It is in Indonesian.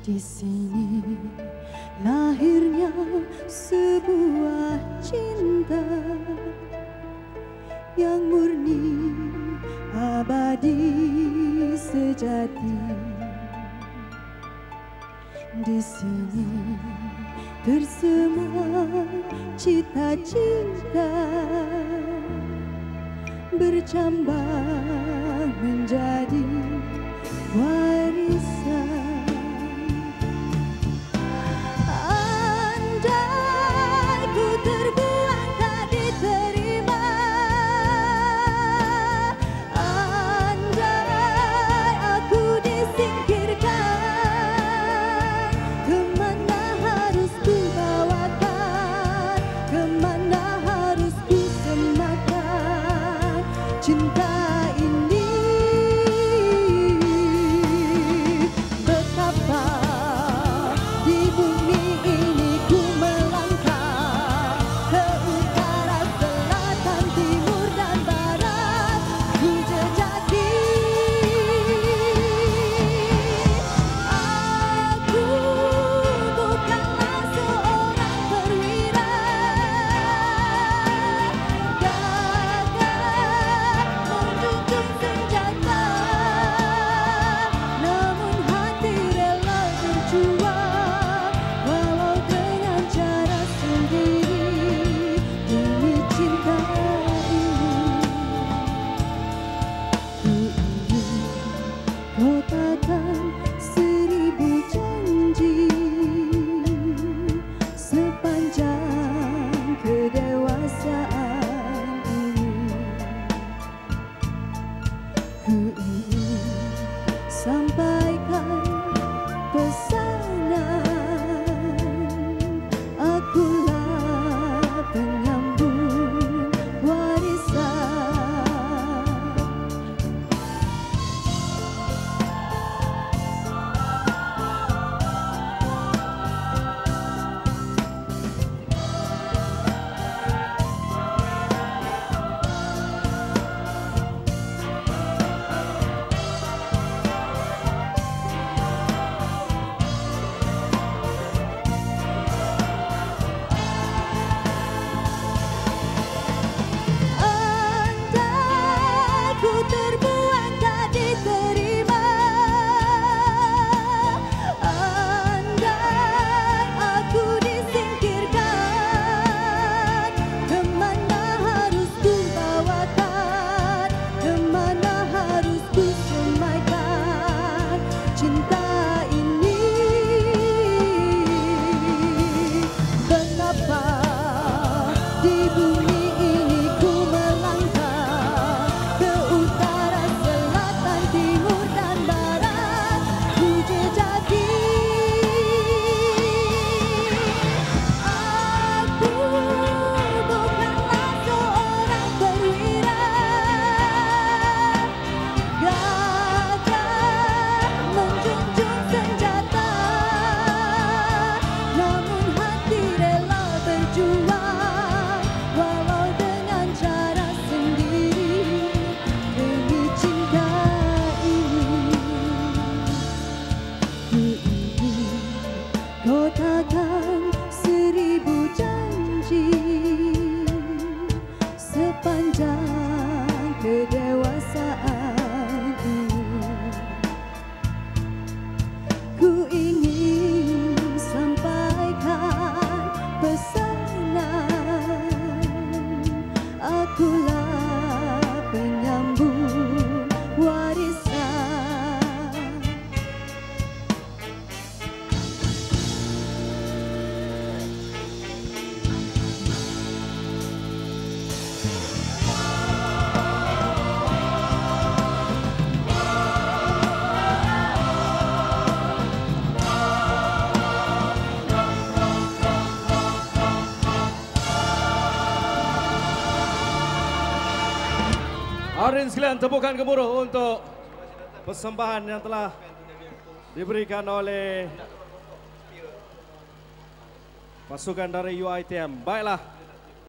Di sini lahirnya sebuah cinta yang murni, abadi, sejati. Di sini tersemua cita-cita bercambang menjadi wajah. cinta. akan sering Arin sekalian tepukan gemuruh untuk persembahan yang telah diberikan oleh pasukan dari UITM. Baiklah.